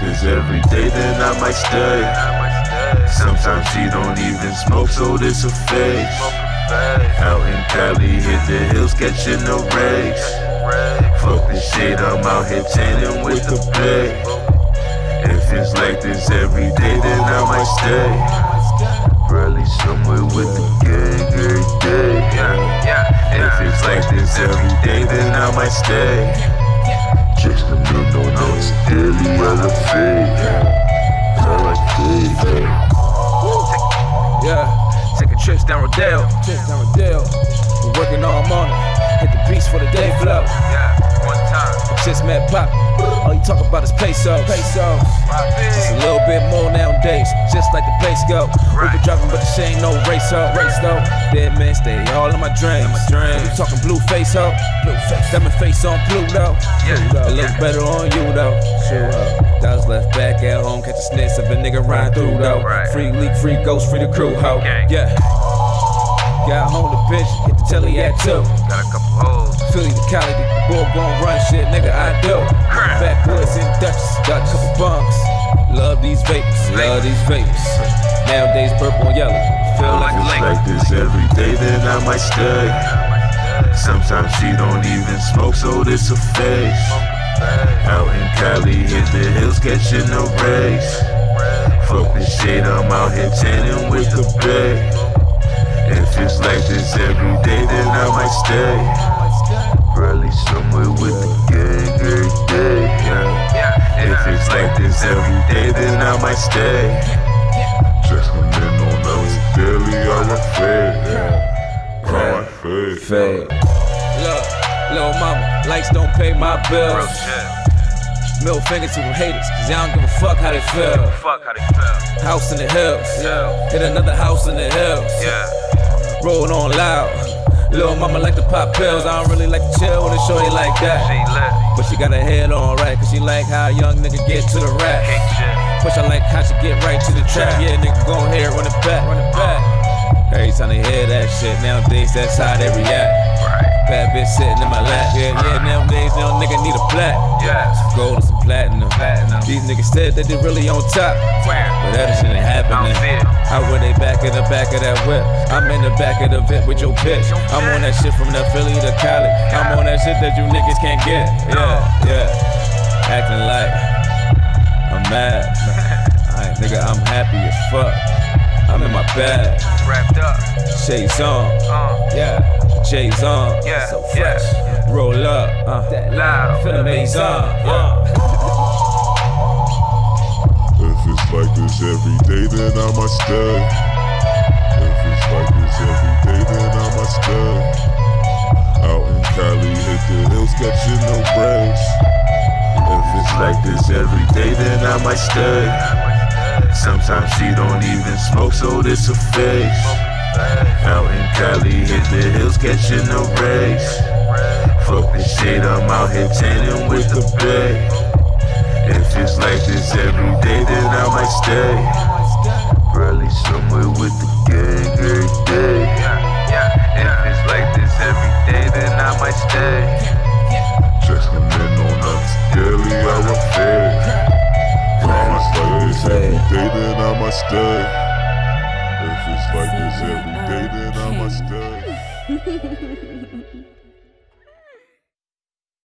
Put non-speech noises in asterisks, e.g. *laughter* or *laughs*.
this every day, then I might stay. Sometimes she don't even smoke, so this a phase. Out in Cali, hit the hills, catching the rays. Fuck this shit, I'm out here tanning with the bay. If it's like this every day, then I might stay. Probably somewhere with the gang every day. If it's like this every day, then I might stay. Just a minute on us, daily elevate. Elevate. Yeah, taking trips down Rodeo. Trips down Rodeo. We're working all morning. Hit the beach for the day flow. Yeah, one time. Just met Pop. All you talk about is pesos. Pesos. Like the place go. We been driving, but this ain't no race ho. Race though. Dead man stay all in my dreams. My dreams. You talking blue face ho? Blue face. Diamond face on Pluto. Yeah, It look yeah. better on you though. Sure. Dollars left back at home, catch a sniff of a nigga ride through though. Right. Free leak, free ghost, free the crew ho. Gang. Yeah. Got home the bitch, hit the telly at two. Got a couple hoes. Philly to Cali, the bull gon' run shit, nigga, I do. Crap. Backwoods and Dutchess, got a couple bunks. Love these vapors, love these vapors. Nowadays, purple and yellow, feel like It's like this every day, then I might stay. Sometimes she don't even smoke, so this a face. Out in Cali, hit the hills, catching the rays. Fuck this shit, I'm out here tanning with the bay. If it's like this every day, then I might stay. Probably somewhere with the If it's like this every day, then I might stay. Just come in on us daily, I'm a fade. How I fade. Fade. Look, little mama, lights don't pay my Real bills. shit. Middle finger to them haters, cause I don't give a fuck how they feel. Fuck how they feel. House in the hills, Yeah. hit another house in the hills. Yeah. Rolling on loud. Little mama like to pop pills, I don't really like to chill with a shorty like that. But she got her head on right, cause she like how a young nigga get to the rap. Push I like how she get right to the trap. Yeah, nigga, go ahead, run it back, run it back. Every time they hear that shit, nowadays that's how they react. Bad bitch sitting in my lap. Yeah, yeah, nowadays no nigga need a plat. Yeah. Gold and some platinum. Platinum. These niggas said that they really on top. But that shit ain't How were they back in the back of that whip? I'm in the back of the vent with your bitch. I'm on that shit from the Philly to Cali. I'm on that shit that you niggas can't get. Yeah, yeah. Acting like I'm mad. *laughs* I ain't, nigga, I'm happy as fuck. I'm in my bag. Wrapped up. Shades on. Uh. Yeah. J's on. Yeah, So yeah. fresh. Roll up. Uh. Loud. Feel amazing. Uh. *laughs* Like this every day, then I must stay. If it's like this every day, then I must stay. Out in Cali, hit the hills, catching no breaks. If it's like this every day, then I might stay. Sometimes she don't even smoke, so this a face. Out in Cali, hit the hills, catching the rays. Fuck this shit, I'm out here tanning with the bay. If it's like this every day, then I might stay. Probably somewhere with the gang every day. If it's like this every day, then I might stay. Just come in on us daily, I will. If it's like this every day, then I might stay. If it's like this every day, then I might stay.